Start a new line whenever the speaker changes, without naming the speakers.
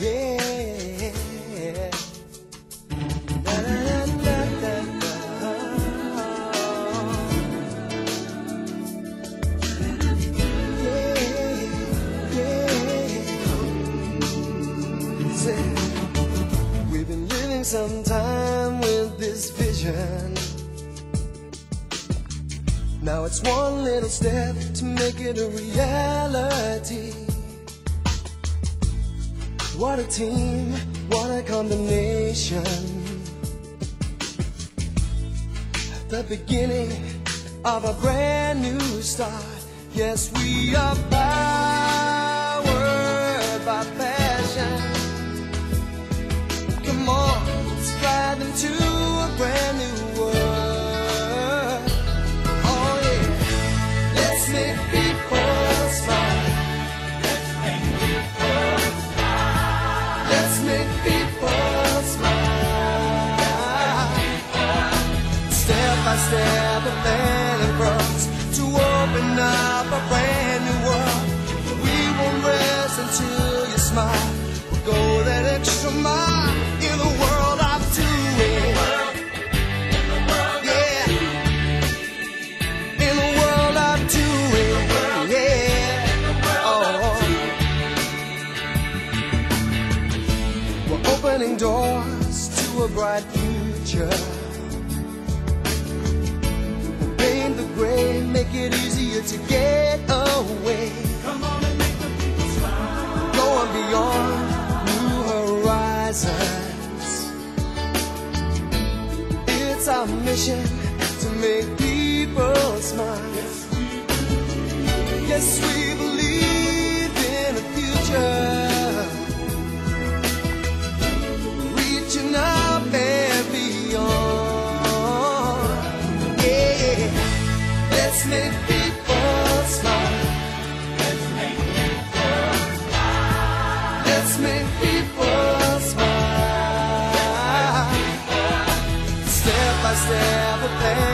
Yeah. We've been living some time with this vision. Now it's one little step to make it a reality. What a team, what a combination. The beginning of a brand new start. Yes, we are powered by step, a plan across to open up a brand new world. We won't rest until you smile. We'll go that extra mile in the world of doing. Yeah. In the world of doing. Yeah. Oh. We're opening doors to a bright future. Make it easier to get away. Come on and make the people smile. Going beyond new horizons. It's our mission to make people smile. Yes, we believe let's make people smile. Let's make people smile. Let's make people smile. Step by step, a